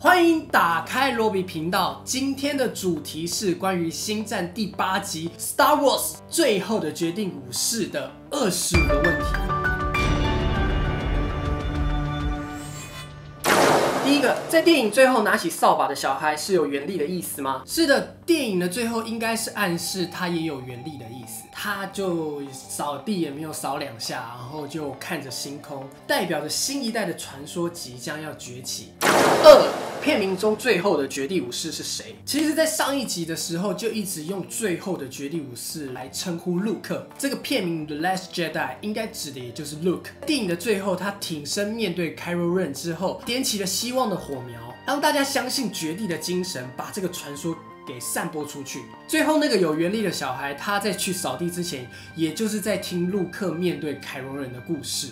欢迎打开罗比频道。今天的主题是关于《星战》第八集《Star Wars 最后的决定武士》的二十五个问题。第一个，在电影最后拿起扫把的小孩是有原力的意思吗？是的，电影的最后应该是暗示他也有原力的意思。他就扫地也没有扫两下，然后就看着星空，代表着新一代的传说即将要崛起。二，片名中最后的绝地武士是谁？其实，在上一集的时候就一直用最后的绝地武士来称呼陆克。这个片名的 Last Jedi 应该指的也就是 Luke。电影的最后，他挺身面对 Kylo Ren 之后，点起了希望的火苗，让大家相信绝地的精神，把这个传说。给散播出去。最后那个有原力的小孩，他在去扫地之前，也就是在听陆克面对凯罗人的故事。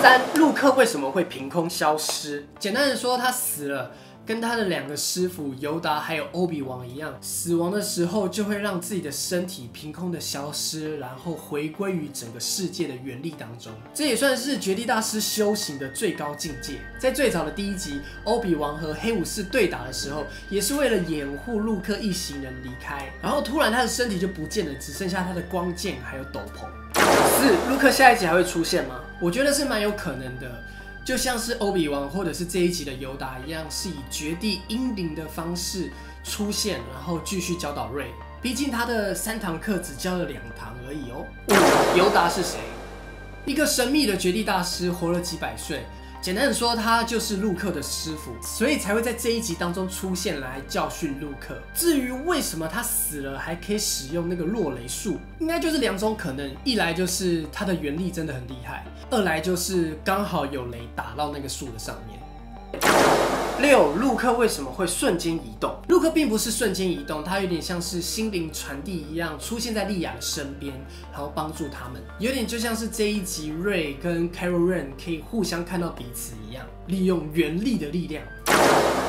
三，陆克为什么会凭空消失？简单的说，他死了。跟他的两个师傅尤达还有欧比王一样，死亡的时候就会让自己的身体凭空的消失，然后回归于整个世界的原力当中。这也算是绝地大师修行的最高境界。在最早的第一集，欧比王和黑武士对打的时候，也是为了掩护陆克一行人离开，然后突然他的身体就不见了，只剩下他的光剑还有斗篷。四，陆克下一集还会出现吗？我觉得是蛮有可能的。就像是欧比王或者是这一集的尤达一样，是以绝地英灵的方式出现，然后继续教导瑞。毕竟他的三堂课只教了两堂而已哦。尤达是谁？一个神秘的绝地大师，活了几百岁。简单的说，他就是陆克的师傅，所以才会在这一集当中出现来教训陆克。至于为什么他死了还可以使用那个落雷术，应该就是两种可能：一来就是他的原力真的很厉害；二来就是刚好有雷打到那个树的上面。六，陆克为什么会瞬间移动？陆克并不是瞬间移动，他有点像是心灵传递一样，出现在莉亚的身边，然后帮助他们，有点就像是这一集瑞跟 Carol Ren 可以互相看到彼此一样，利用原力的力量。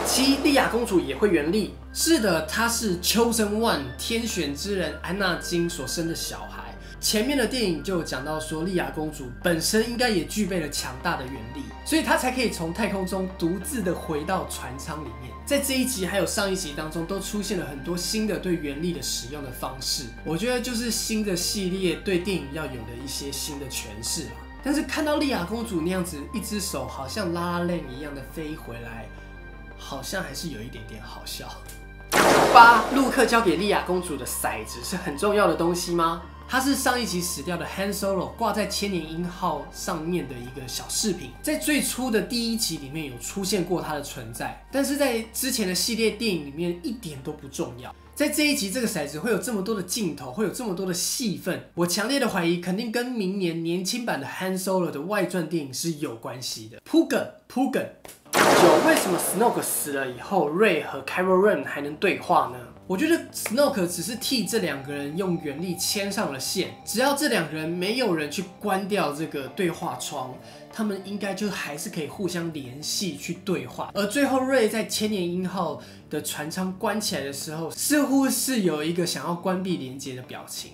七，莉亚公主也会原力？是的，她是 Chosen One 天选之人安娜金所生的小孩。前面的电影就有讲到说，莉亚公主本身应该也具备了强大的原力，所以她才可以从太空中独自的回到船舱里面。在这一集还有上一集当中，都出现了很多新的对原力的使用的方式。我觉得就是新的系列对电影要有的一些新的诠释吧。但是看到莉亚公主那样子，一只手好像拉链一样的飞回来，好像还是有一点点好笑。八，陆克交给莉亚公主的骰子是很重要的东西吗？它是上一集死掉的 Han Solo 挂在千年鹰号上面的一个小饰品，在最初的第一集里面有出现过它的存在，但是在之前的系列电影里面一点都不重要。在这一集，这个骰子会有这么多的镜头，会有这么多的戏份，我强烈的怀疑，肯定跟明年年轻版的 Han Solo 的外传电影是有关系的。铺梗，铺梗。九，为什么 Snoke 死了以后，Ray 和 Kylo Ren 还能对话呢？我觉得 Snoke 只是替这两个人用原力牵上了线，只要这两个人没有人去关掉这个对话窗，他们应该就还是可以互相联系去对话。而最后瑞在千年鹰号的船舱关起来的时候，似乎是有一个想要关闭连接的表情。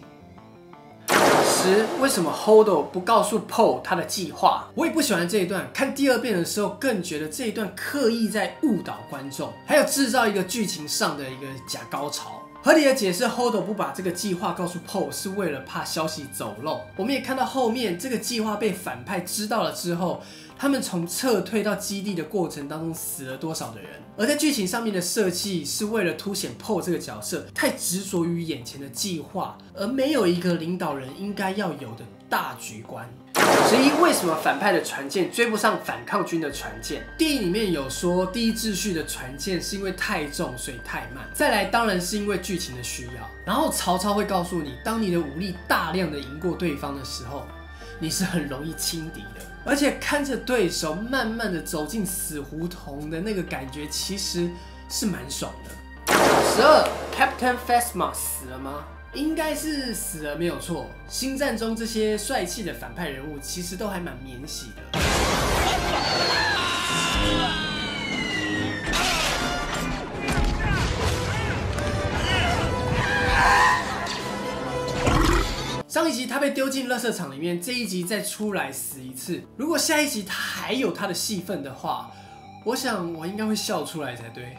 为什么 Holdo 不告诉 Paul 他的计划？我也不喜欢这一段。看第二遍的时候，更觉得这一段刻意在误导观众，还有制造一个剧情上的一个假高潮。合理的解释，Holdo 不把这个计划告诉 Paul 是为了怕消息走漏。我们也看到后面这个计划被反派知道了之后。他们从撤退到基地的过程当中死了多少的人？而在剧情上面的设计是为了凸显 Paul 这个角色太执着于眼前的计划，而没有一个领导人应该要有的大局观。十一，为什么反派的船舰追不上反抗军的船舰？电影里面有说第一秩序的船舰是因为太重所以太慢。再来，当然是因为剧情的需要。然后曹操会告诉你，当你的武力大量的赢过对方的时候，你是很容易轻敌的。而且看着对手慢慢的走进死胡同的那个感觉，其实是蛮爽的。十二，Captain Phasma 死了吗？应该是死了，没有错。星战中这些帅气的反派人物，其实都还蛮免洗的。集他被丢进垃圾场里面，这一集再出来死一次。如果下一集他还有他的戏份的话，我想我应该会笑出来才对。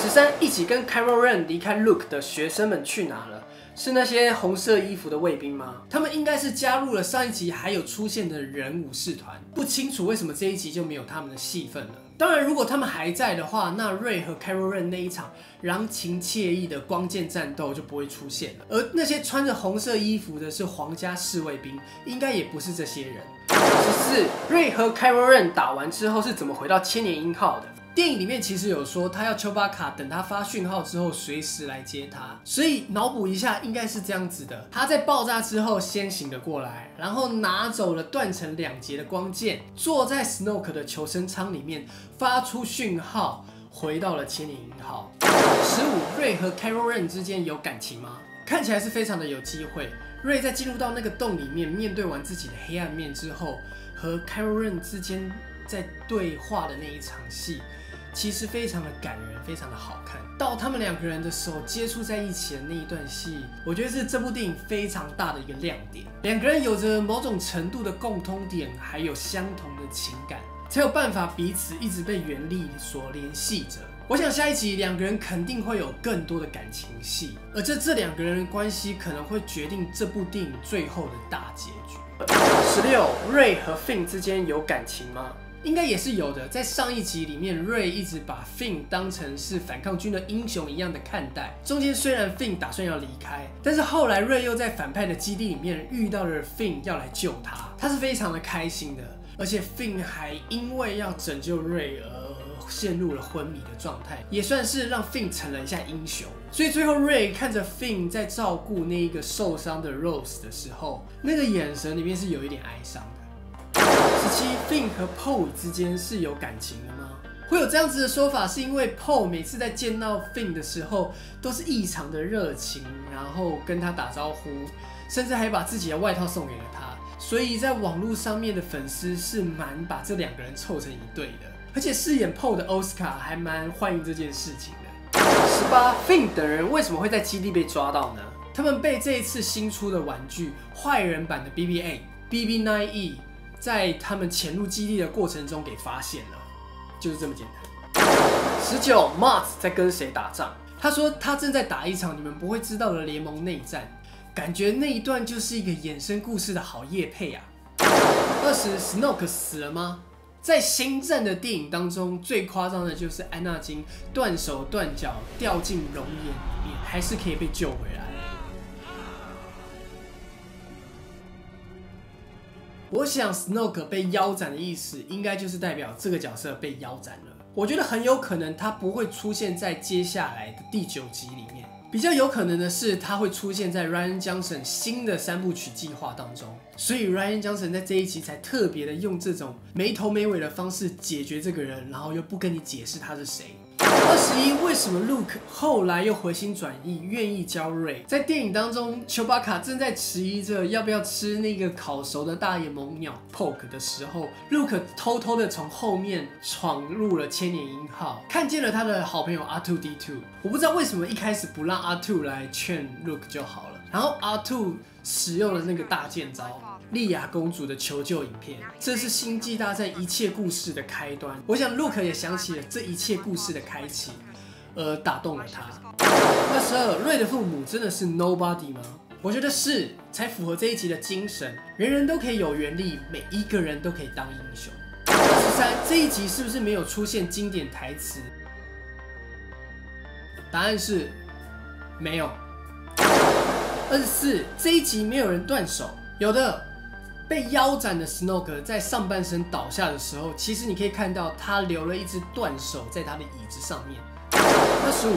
十三，一起跟 Carol Ren 离开 Look 的学生们去哪了？是那些红色衣服的卫兵吗？他们应该是加入了上一集还有出现的人武士团，不清楚为什么这一集就没有他们的戏份了。当然，如果他们还在的话，那瑞和 Carol Ren 那一场郎情惬意的光剑战斗就不会出现了。而那些穿着红色衣服的是皇家侍卫兵，应该也不是这些人。十四，瑞和 Carol Ren 打完之后是怎么回到千年鹰号的？电影里面其实有说，他要丘巴卡等他发讯号之后，随时来接他。所以脑补一下，应该是这样子的：他在爆炸之后先醒了过来，然后拿走了断成两截的光剑，坐在 Snoke 的求生舱里面发出讯号，回到了千年银号。十五，瑞和 Carol Ren 之间有感情吗？看起来是非常的有机会。瑞在进入到那个洞里面，面对完自己的黑暗面之后，和 Carol Ren 之间在对话的那一场戏。其实非常的感人，非常的好看。到他们两个人的手接触在一起的那一段戏，我觉得是这部电影非常大的一个亮点。两个人有着某种程度的共通点，还有相同的情感，才有办法彼此一直被原力所联系着。我想下一集两个人肯定会有更多的感情戏，而这这两个人的关系可能会决定这部电影最后的大结局。十六，瑞和 Finn 之间有感情吗？应该也是有的。在上一集里面，瑞一直把 Finn 当成是反抗军的英雄一样的看待。中间虽然 Finn 打算要离开，但是后来瑞又在反派的基地里面遇到了 Finn 要来救他，他是非常的开心的。而且 Finn 还因为要拯救瑞而陷入了昏迷的状态，也算是让 Finn 成了一下英雄。所以最后瑞看着 Finn 在照顾那一个受伤的 Rose 的时候，那个眼神里面是有一点哀伤。Fin 和 Poe 之间是有感情的吗？会有这样子的说法，是因为 Poe 每次在见到 Finn 的时候，都是异常的热情，然后跟他打招呼，甚至还把自己的外套送给了他。所以在网络上面的粉丝是蛮把这两个人凑成一对的，而且饰演 Poe 的奥斯卡还蛮欢迎这件事情的。十八，Finn 等人为什么会在基地被抓到呢？他们被这一次新出的玩具坏人版的 BB-8 BB-9E。在他们潜入基地的过程中给发现了，就是这么简单。十九，Mars 在跟谁打仗？他说他正在打一场你们不会知道的联盟内战，感觉那一段就是一个衍生故事的好夜配啊。二十，Snoke 死了吗？在星战的电影当中，最夸张的就是安纳金断手断脚掉进熔岩里面，还是可以被救回来。我想，Snoke 被腰斩的意思，应该就是代表这个角色被腰斩了。我觉得很有可能他不会出现在接下来的第九集里面，比较有可能的是他会出现在 Ryan Johnson 新的三部曲计划当中。所以 Ryan Johnson 在这一集才特别的用这种没头没尾的方式解决这个人，然后又不跟你解释他是谁。二十一，为什么 Luke 后来又回心转意，愿意教 Ray？在电影当中，丘巴卡正在迟疑着要不要吃那个烤熟的大眼猛鸟 Poke 的时候，Luke 偷偷的从后面闯入了千年鹰号，看见了他的好朋友 R2D2。我不知道为什么一开始不让 R2 来劝 Luke 就好了，然后 R2 使用了那个大剑招。莉亚公主的求救影片，这是星际大战一切故事的开端。我想 Luke 也想起了这一切故事的开启，而打动了他。二十二，瑞的父母真的是 Nobody 吗？我觉得是，才符合这一集的精神。人人都可以有原力，每一个人都可以当英雄。二十三，这一集是不是没有出现经典台词？答案是没有。二十四，这一集没有人断手，有的。被腰斩的 Snoke 在上半身倒下的时候，其实你可以看到他留了一只断手在他的椅子上面。二十五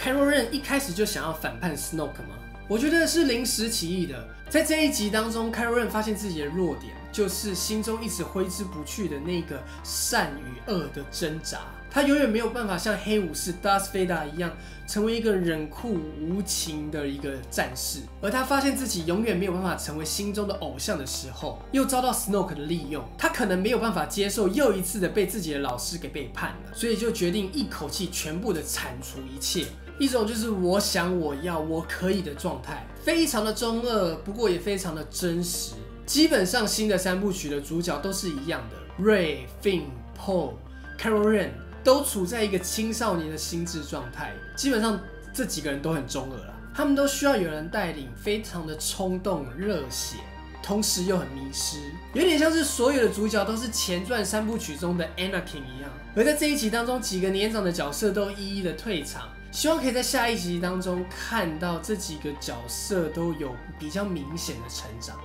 ，Carol Ren 一开始就想要反叛 Snoke 吗？我觉得是临时起意的。在这一集当中，Carol Ren 发现自己的弱点，就是心中一直挥之不去的那个善与恶的挣扎。他永远没有办法像黑武士 Darth Vader 一样，成为一个冷酷无情的一个战士。而他发现自己永远没有办法成为心中的偶像的时候，又遭到 Snoke 的利用。他可能没有办法接受又一次的被自己的老师给背叛了，所以就决定一口气全部的铲除一切。一种就是我想我要我可以的状态，非常的中二，不过也非常的真实。基本上新的三部曲的主角都是一样的，Ray、Finn、Poe。Carol Ren 都处在一个青少年的心智状态。基本上这几个人都很中二了，他们都需要有人带领，非常的冲动、热血，同时又很迷失，有点像是所有的主角都是前传三部曲中的 Anakin 一样。而在这一集当中，几个年长的角色都一一的退场。希望可以在下一集当中看到这几个角色都有比较明显的成长。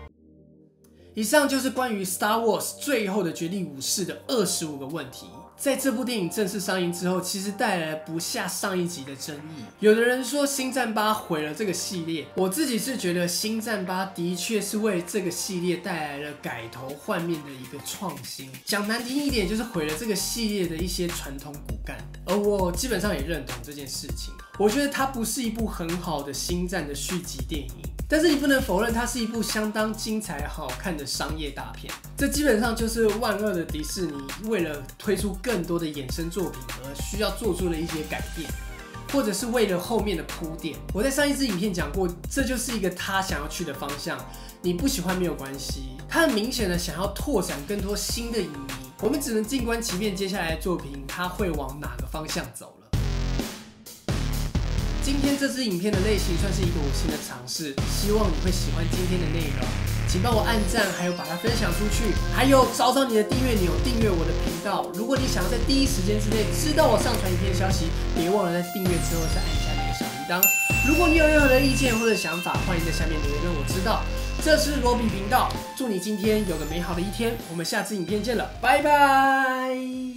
以上就是关于《Star Wars 最后的绝地武士》的二十五个问题。在这部电影正式上映之后，其实带来了不下上一集的争议。有的人说《星战八》毁了这个系列，我自己是觉得《星战八》的确是为这个系列带来了改头换面的一个创新。讲难听一点，就是毁了这个系列的一些传统骨干。而我基本上也认同这件事情。我觉得它不是一部很好的《星战》的续集电影。但是你不能否认，它是一部相当精彩、好看的商业大片。这基本上就是万恶的迪士尼为了推出更多的衍生作品而需要做出的一些改变，或者是为了后面的铺垫。我在上一支影片讲过，这就是一个他想要去的方向。你不喜欢没有关系，他很明显的想要拓展更多新的影迷。我们只能静观其变，接下来的作品他会往哪个方向走了。今天这支影片的类型算是一个我新的尝试，希望你会喜欢今天的内容，请帮我按赞，还有把它分享出去，还有找到你的订阅钮，订阅我的频道。如果你想要在第一时间之内知道我上传影片的消息，别忘了在订阅之后再按下那个小铃铛。如果你有任何的意见或者想法，欢迎在下面留言让我知道。这是罗比频道，祝你今天有个美好的一天，我们下次影片见了，拜拜。